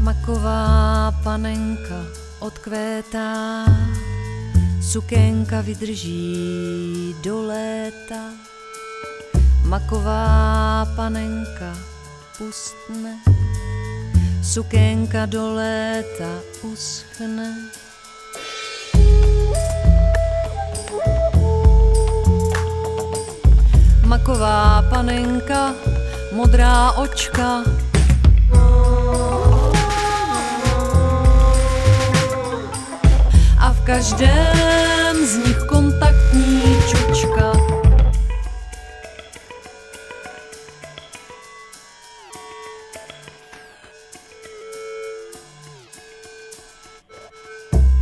Maková panenka odkvétá, sukénka vydrží do léta. Maková panenka pustne, sukénka do léta uschne. Maková panenka, modrá očka, každém z nich kontaktní čočka.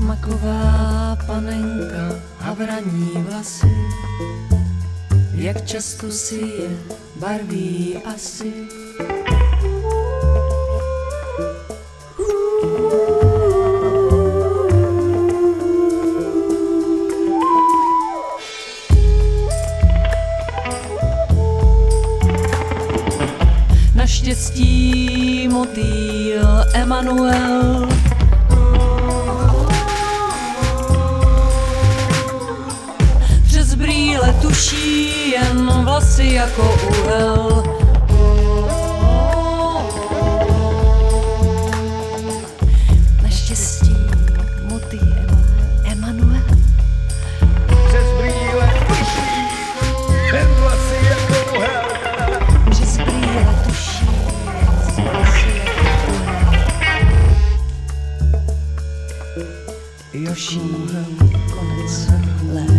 Maková panenka, havraní vlasy, jak často si je barví asi. Naštěstí motýl Emanuel. Přes brýle tuší jen vlasy jako uhel Yoshi she comes last.